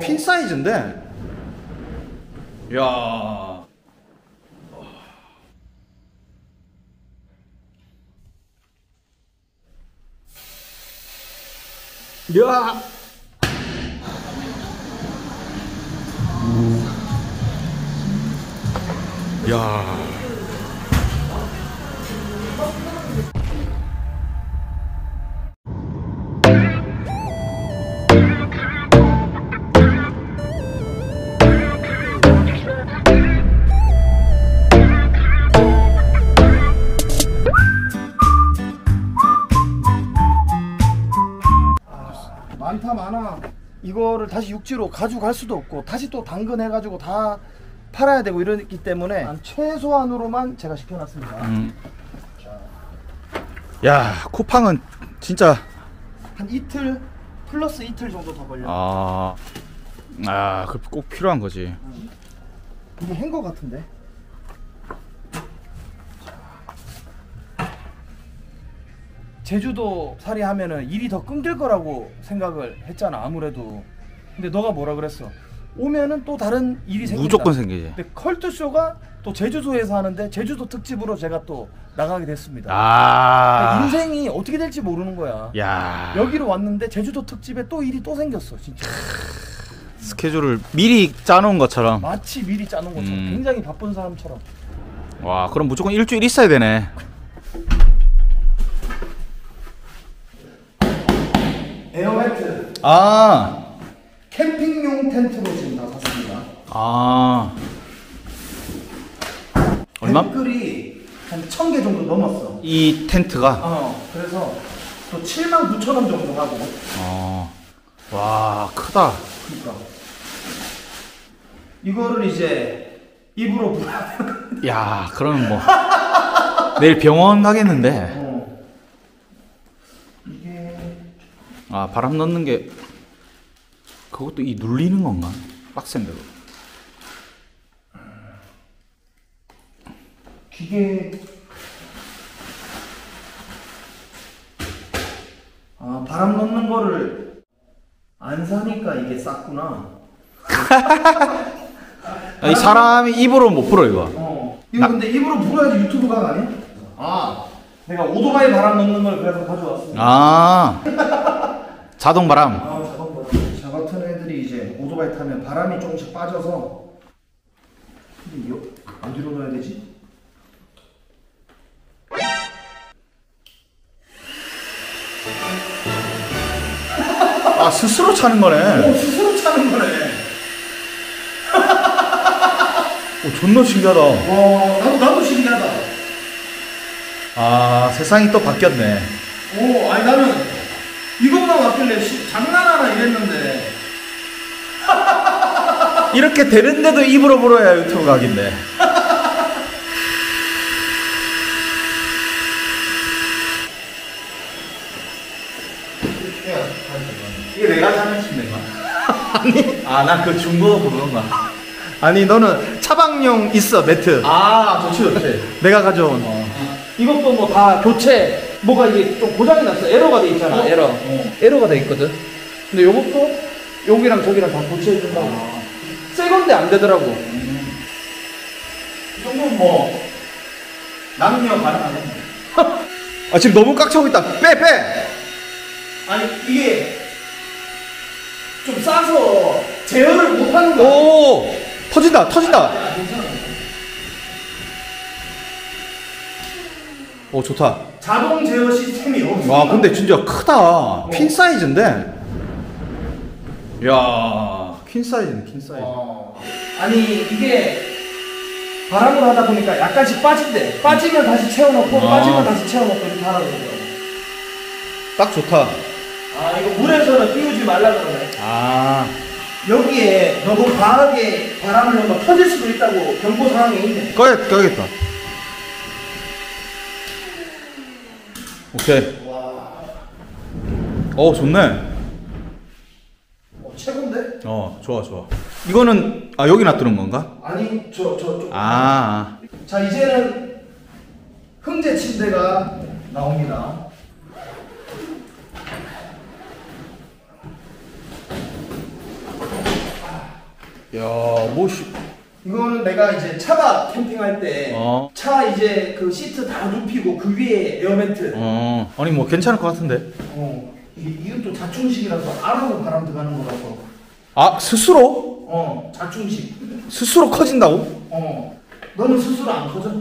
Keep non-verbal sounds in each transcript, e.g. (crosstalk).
핀 사이즈인데. 야. 야. 야. 많아. 이거를 다시 육지로 가져갈 수도 없고 다시 또 당근해 가지고 다 팔아야 되고 이러기 때문에 한 최소한으로만 제가 시켜놨습니다. 음. 야, 쿠팡은 진짜 한 이틀 플러스 이틀 정도 더 걸려. 요 아. 아, 그 꼭 필요한 거지. 이게 행거 같은데. 제주도 살이 하면은 일이 더 끊길 거라고 생각을 했잖아 아무래도. 근데 너가 뭐라 그랬어? 오면은 또 다른 일이 생긴다. 무조건 생기지. 근데 컬트 쇼가 또 제주도에서 하는데 제주도 특집으로 제가 또 나가게 됐습니다. 아. 그러니까 인생이 어떻게 될지 모르는 거야. 야. 여기로 왔는데 제주도 특집에 또 일이 또 생겼어 진짜. 스케줄을 미리 짜놓은 것처럼. 마치 미리 짜놓은 것처럼 음. 굉장히 바쁜 사람처럼. 와, 그럼 무조건 일주일 있어야 되네. 에어매트 아. 캠핑용 텐트로 지금 다 샀습니다. 아. 얼마? 댓글이 한 1000개 정도 넘었어. 이 텐트가. 어, 그래서 또 7만 9천 원 정도 하고. 어. 와, 크다. 그러니까 이거를 이제 입으로 되는 야, 그러면 뭐 내일 병원 가겠는데. (laughs) 어. 이게 아, 바람 넣는 게 그것도 이 눌리는 건가? 빡센 대로. 기계 아 바람 넣는 거를 안 사니까 이게 쌌구나. (laughs) 이 사람이 입으로 못 불어 이거. 어. 이거 근데 입으로 불어야지 유튜브가 아니야? 아 내가 오토바이 바람 넣는 걸 그래서 가져왔습니다. 아. (laughs) 자동 바람. 아 잠깐만. 저 같은 애들이 이제 오토바이 타면 바람이 조금씩 빠져서 근데 이거 어디로 넣어야 되지? 아, 스스로 차는 거네. 오 스스로 차는 거네. (laughs) 오, 존나 신기하다. 와 나도 나도 신기하다. 아, 세상이 또 바뀌었네. 오 아니 나는 이것만 왔길래 시- 장난하나 이랬는데 (laughs) 이렇게 되는데도 입으로 불어야 유튜브 각인데. 이게 내가 사는 침대인가? (laughs) 아니. 아, 나그 부르는 거. 아니 너는 차박용 있어 매트 아, 좋지, 좋지. 내가 가져온 이것도 뭐 다 교체 뭐가 이게 좀 고장이 났어 에러가 돼 있잖아 에러. 에러가 돼 있거든. 근데 요것도 여기랑 저기랑 다 교체해 준다고 새 건데 안 되더라고. 이 정도면 뭐 남녀 가능하네 (laughs) 아, 지금 너무 꽉 차고 있다. 빼, 빼! 아니 이게 좀 싸서 제어를 못 하는 거야. 오! 터진다, 터진다. 오, 좋다. 자동 제어 시스템이 없어 와, 근데 진짜 크다. 퀸 사이즈인데. 야, 퀸 사이즈네, 퀸 사이즈. 어. 아니 이게 바람을 하다 보니까 약간씩 빠진대 빠지면 다시 채워놓고 아. 빠지면 다시 채워놓고 이렇게 하라고 그러더라고 딱 좋다. 아 이거 물에서는 띄우지 말라 그러네 아, 여기에 너무 과하게 바람을 넣으면 터질 수도 있다고 경고 사항에 있네. 꺼야, 꺼야겠다. 오케이. 어, 좋네. 어, 최고인데? 어, 좋아, 좋아. 이거는, 아, 여기 놔두는 건가? 아니 저저 저. 아, 자 이제는 흥제 침대가 나옵니다. 야, 뭐 씨. 이거는 내가 이제 차박 캠핑할 때 어. 차 이제 그 시트 다 눕히고 그 위에 에어매트 어. 아니 뭐 괜찮을 것 같은데. 어 이게 이건 또 자충식이라서 알아서 바람 들어가는 거라서 아, 스스로? 어 자충식 스스로 커진다고? 어 너는 스스로 안 커져?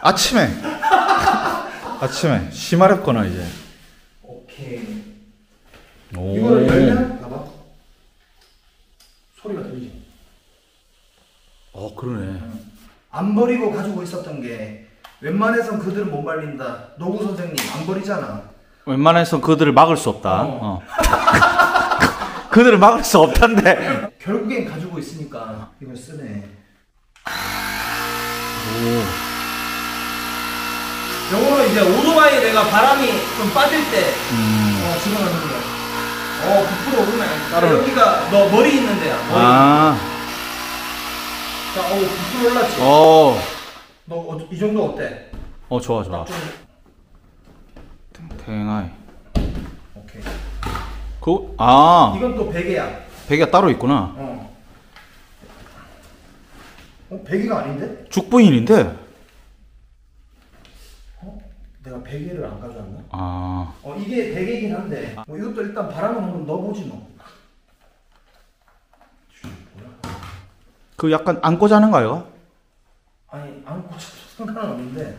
아침에. (laughs) 아침에 심하렵거나 이제. 오케이 오. 이거를 열면 봐봐 소리가 들리지 어, 그러네. 안 버리고 가지고 있었던 게 웬만해선 그들은 못 말린다 노구 선생님 안 버리잖아 웬만해서 그들을 막을 수 없다. 어. 어. (laughs) 그들을 막을 수 없단데. 결국엔 가지고 있으니까 이걸 쓰네 오. 요거는 이제 오토바이 내가 바람이 좀 빠질 때 음. 어, 집어넣는 거야. 어, 부풀어 오르네. 따로- 여기가 너 머리 있는 데야. 머리. 아. 자, 어, 부풀어 올랐지. 어. 너, 어, 이 정도 어때? 어, 좋아, 좋아. 좀, 탱아이. 오케이. 그, 아. 이건 또 베개야. 베개가 따로 있구나. 어. 어, 베개가 아닌데? 죽부인인데? 어? 내가 베개를 안 가져왔나? 아. 어, 이게 베개긴 한데. 뭐 이것도 일단 바람을 한번 넣어보지 뭐. 그 약간 안고 자는 거 아이가? 아니, 안고 쳐도 상관은 없는데.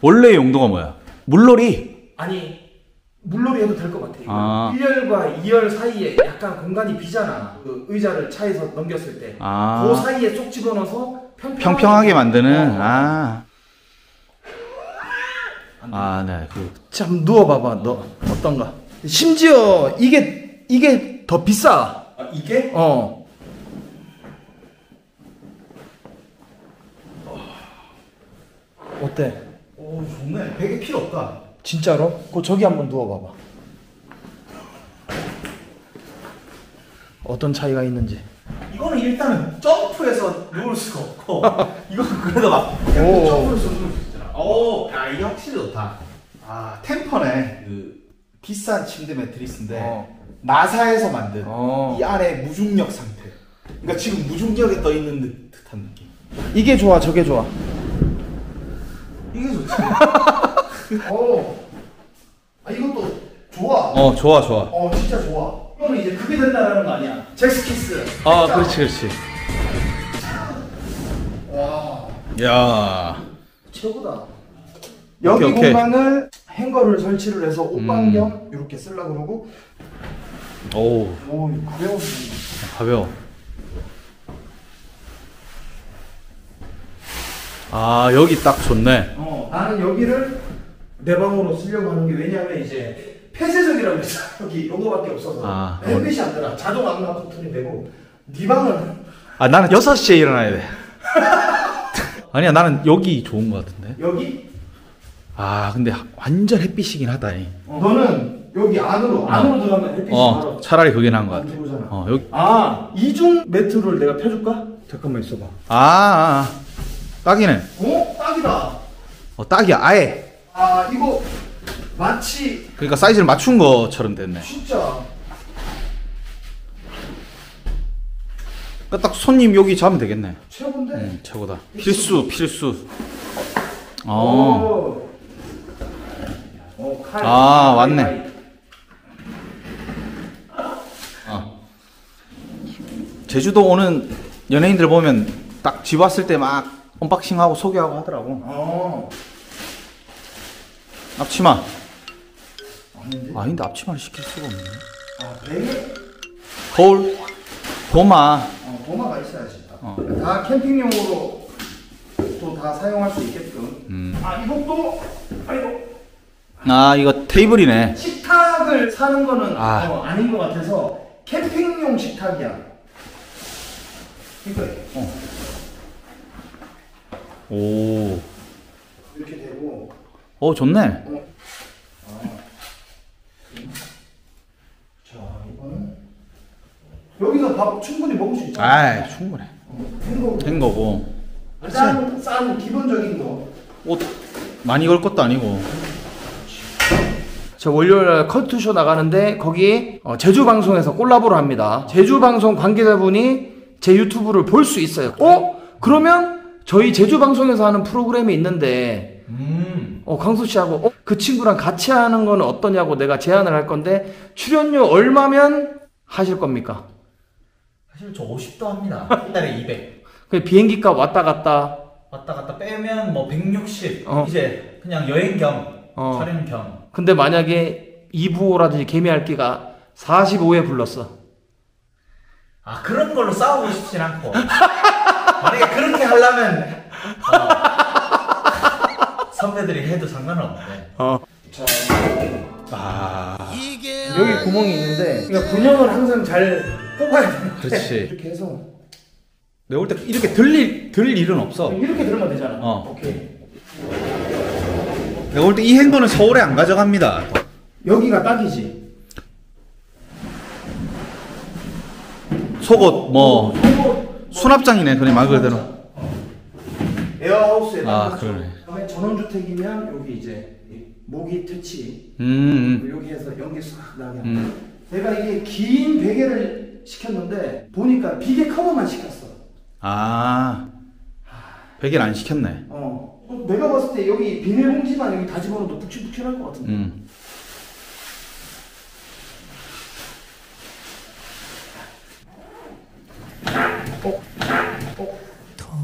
원래 용도가 뭐야? 물놀이. 아니 물놀이 해도 될 것 같아. 이거. 아. 1열과 2열 사이에 약간 공간이 비잖아. 그 의자를 차에서 넘겼을 때. 아. 그 사이에 쏙 집어넣어서 평평하게, 평평하게 만드는. 어. 아. 아, 네. 그 참 누워봐봐. 너 어떤가? 심지어 이게 이게 더 비싸. 아, 이게? 어. 어때? 오, 좋네. 베개 필요 없다. 진짜로? 그 저기 한번 누워봐봐. 어떤 차이가 있는지. 이거는 일단은 점프해서 누울 수가 없고 (laughs) 이거는 그래도 막 오. 점프해서 누울 수 있잖아. 오, 야 이게 확실히 좋다. 아 템퍼네 그 비싼 침대 매트리스인데 어. 나사에서 만든 어. 이 안에 무중력 상태. 그러니까 지금 무중력에 떠 있는 듯, 듯한 느낌. 이게 좋아, 저게 좋아. 이게 좋지. 어. 아 이것도 좋아. 어 좋아 좋아. 어 진짜 좋아. 이거는 이제 그게 된다라는 거 아니야? 잭스키스. 아 진짜. 그렇지 그렇지. 와 야. 최고다. 여기 오케이, 오케이. 공간을 행거를 설치를 해서 옷방 음. 겸 이렇게 쓰려 그러고. 오 오 가벼워. 가벼워. 아 여기 딱 좋네. 어 나는 여기를 내 방으로 쓰려고 하는 게 왜냐면 이제 폐쇄적이라고 했어. (laughs) 여기 요거밖에 없어서. 아. 햇빛이 안 들어. 자동 암막 커튼이 되고. 네 방은 아 나는 6 시에 일어나야 돼. (laughs) 아니야 나는 여기 좋은 것 같은데. 여기. 아 근데 완전 햇빛이긴 하다. 이. 어. 너는 여기 안으로 안으로 들어가면 햇빛이 어 바로 차라리 그게 나은 것 안 같아. 들어오잖아. 어 여기 아 이중 매트를 내가 펴줄까? 잠깐만 있어봐. 아, 아, 아. 딱이네. 어 딱이다. 어 딱이야 아예. 아 이거 마치 그러니까 사이즈를 맞춘 것처럼 됐네. 진짜 그러니까 딱 손님 여기 잡으면 되겠네. 최고인데. 음 최고다. 필수 필수. 어. 어, 칼. 아. 칼. 어. 제주도 오는 연예인들 보면 딱 집 왔을 때막 언박싱하고 소개하고 하더라고. 어. 앞치마. 아닌데. 아닌데 앞치마를 시킬 수가 없네. 아 베개. 거울, 고마. 어 고마가 있어야지. 다. 어. 다 캠핑용으로 또 다 사용할 수 있게끔. 음. 아 이것도 아이고 아 이거 테이블이네. 식탁을 사는 거는 아. 어, 아닌 것 같아서 캠핑용 식탁이야. 그러니까 어, 오. 이렇게 되고 어 좋네. 자 이거는 여기서 밥 충분히 먹을 수 있잖아. 아 충분해. 된 거고. 싼, 싼 기본적인 거. 옷 많이 걸 것도 아니고. 저 월요일 컬투쇼 나가는데 거기 어, 제주 방송에서 콜라보를 합니다. 제주 방송 관계자분이 제 유튜브를 볼 수 있어요. 어? 그러면 저희 제주 방송에서 하는 프로그램이 있는데 음. 어, 강수 씨하고 어, 그 친구랑 같이 하는 거는 어떠냐고 내가 제안을 할 건데 출연료 얼마면 하실 겁니까? 사실 저 50도 합니다. 한 달에 200. 그 비행기 값 왔다 갔다 왔다 갔다 빼면 뭐 160. 어. 이제 그냥 여행 겸, 어. 촬영 겸. 근데 만약에 이부호라든지 개미알기가 45회 불렀어. 아 그런 걸로 싸우고 싶진 않고. (laughs) 만약에 그렇게 하려면 어, 선배들이 해도 상관없는데. 어. 아. 여기 구멍이 있는데 그러니까 군형을 항상 잘 뽑아야 되는데 그렇지. 이렇게 해서 내가 볼 때 이렇게 들릴 들 일은 없어. 이렇게 들으면 되잖아. 어. 오케이. 내가 볼 때 이 행거는 서울에 안 가져갑니다. 여기가 딱이지. 속옷 뭐 수납장이네 그냥 말 그대로. 에어하우스에 아, 딱 그러네. 그다음에 전원주택이면 여기 이제 이 모기 퇴치 음. 여기에서 연기 싹 나게. 음. 음. 내가 이게 긴 베개를 시켰는데 보니까 비계 커버만 시켰어. 아. 베개를 안 시켰네. 어. 어, 내가 봤을 때 여기 비닐봉지만 여기 다 집어넣어도 푹신푹신할 것 같은데. 음. 어?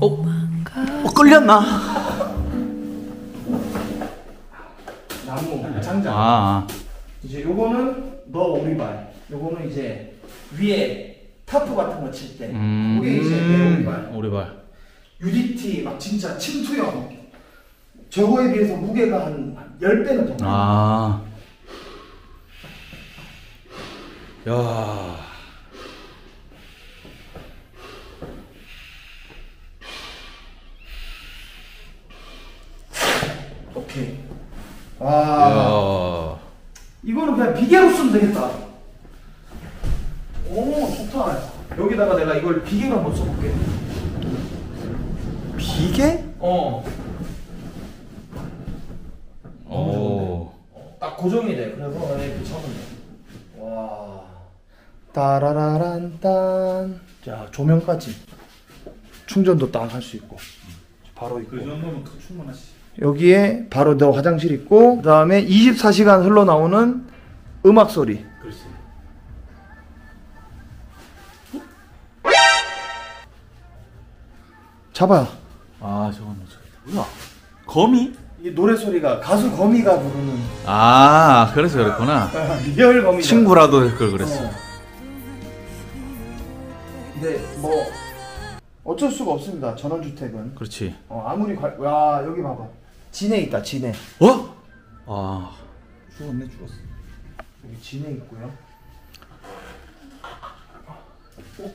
어 끌렸나? 나무 장작. 아. 이제 요거는 너 오리발. 요거는 이제 위에 타프 같은 거 칠 때. 음. 그게 이제 내 오리발. 오리발. UDT 막 진짜 침투형. 저거에 비해서 무게가 한 10배는 더. 아. 야. 오케이. 와. 야. 이거는 그냥 비계로 쓰면 되겠다. 오, 좋다. 여기다가 내가 이걸 비계로 한번 써볼게. 비계? 어. 오. 딱 고정이 돼. 그래서 이렇게 쳐면 돼. 와. 따라라란 딴. 자, 조명까지. 충전도 딱 할 수 있고. 바로 있고. 정도면 충분하시. 여기에 바로 너 화장실 있고, 그 다음에 24시간 흘러나오는 음악 소리. 그렇지. 잡아요. 아, 저건 저기 뭐야? 거미? 이 노래 소리가 가수 거미가 부르는 아, 그래서 그랬구나. (laughs) Real 거미. 친구라도 될 걸 그랬어. 어. 근데 뭐 어쩔 수가 없습니다. 전원주택은. 그렇지. 어, 아무리 관, 와 여기 봐봐. 진해 있다. 진해. 어? 아, 죽었네, 죽었어. 여기 진해 있고요.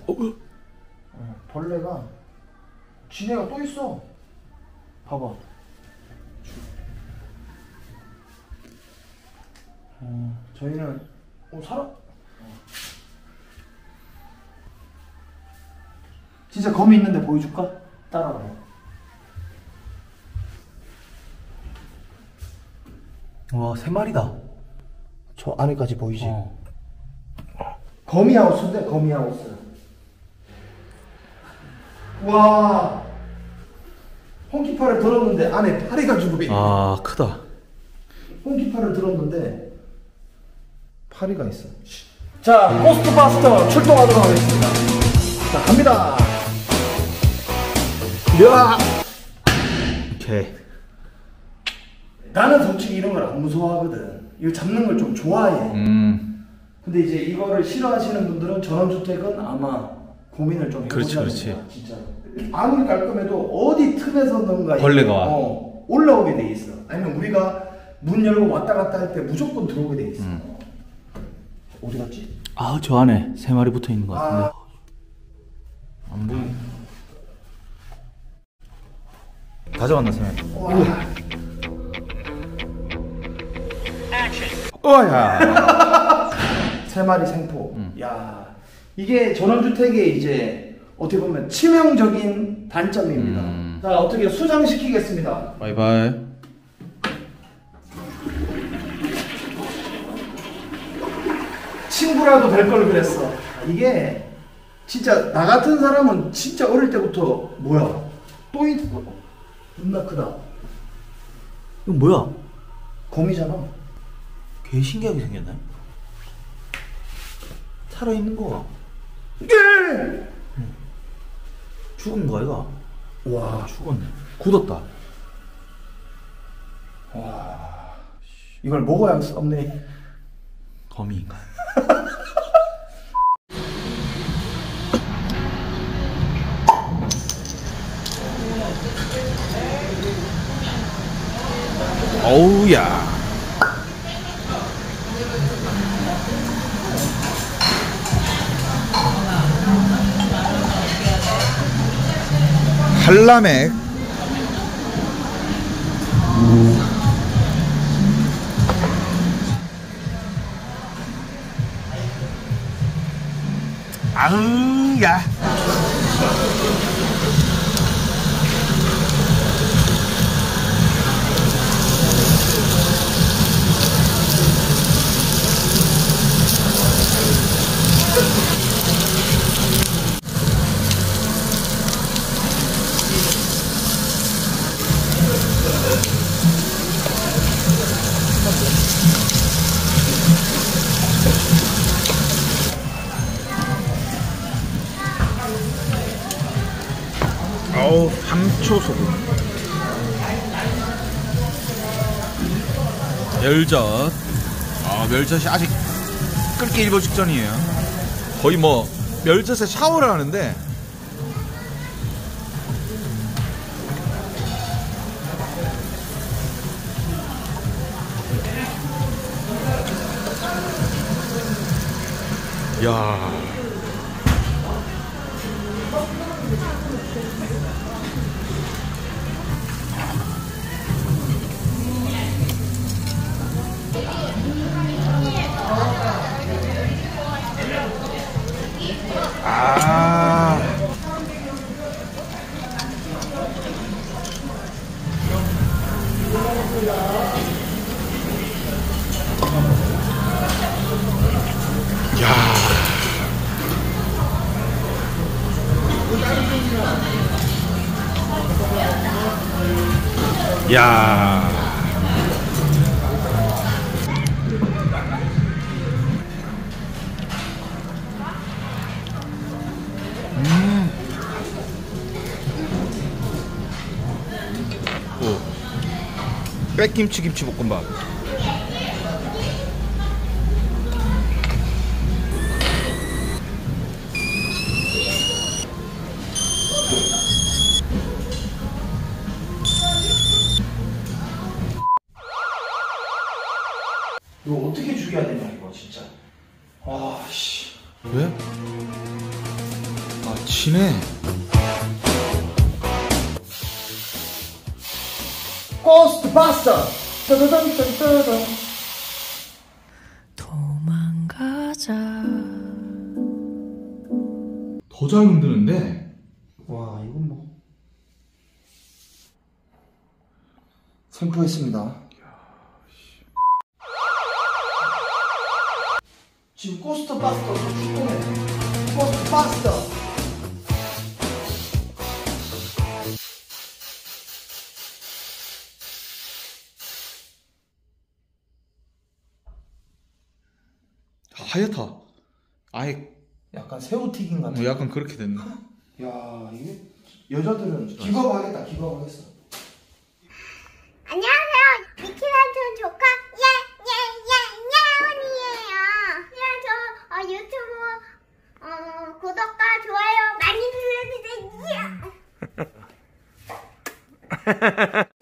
어, 어, 벌레가 진해가 또 있어. 봐봐. 어, 저희는 어 살아. 어. 진짜 거미 있는데 보여줄까? 따라와 와, 세 마리다. 저 안에까지 보이지? 어. 거미 하우스인데 거미 하우스. 와. 홍키파를 들었는데 안에 파리가 죽어 있네. 아, 크다. 홍키파를 들었는데 파리가 있어. 자, 고스트바스터 출동하도록 하겠습니다. 자, 갑니다. 야! 오케이. 나는 솔직히 이런 걸 안 무서워하거든. 이거 잡는 걸 좀 좋아해. 음, 근데 이제 이거를 싫어하시는 분들은 전원주택은 아마 고민을 좀 그렇지, 해보셔야 그렇지. 됩니다. 진짜. 아무리 깔끔해도 어디 틈에서든가 벌레가 와. 어, 올라오게 돼 있어. 아니면 우리가 문 열고 왔다 갔다 할 때 무조건 들어오게 돼 있어. 음. 어디 갔지? 아, 저 안에 세 마리 붙어 있는 것 같은데. 아. 안 보이. 가져갔나, 세 마리. 와, 어야. (laughs) 세 마리 생포. 음. 야, 이게 전원주택의 이제 어떻게 보면 치명적인 단점입니다. 음. 자, 어떻게 수정시키겠습니다. 바이바이. 친구라도 될 걸 그랬어. 이게 진짜 나 같은 사람은 진짜 어릴 때부터 뭐야 또 있... 존나 크다 이거 뭐야? 거미잖아 개 신기하게 생겼네. 살아 있는 거. 예! 죽은 거 이거? 와 죽었네. 굳었다. 이걸 먹어야 썸네 거미인가? (laughs) 어우야. 한라맥 아으야 어우 상초 소금. 멸젓. 아 멸젓이 아직 끓기 일보 직전이에요. 거의 뭐 멸젓에 샤워를 하는데. 야 백김치 김치 볶음밥. Ghost Buster 따다단딴따단 도망가자. 더 잘 흔드는데? 와 이건 뭐. 생포했습니다. 지금 Ghost Buster 출동해. Ghost Buster 하얗다. 아예 약간 새우튀김 같은 뭐 약간 그렇게 됐네. (laughs) 야 이게 여자들은 기겁하겠다 기겁하겠어 안녕하세요. 미키란촌 조카 예예예예언이에요. 그냥 저 어, 유튜브 어, 구독과 좋아요 많이 눌러주세요. (laughs)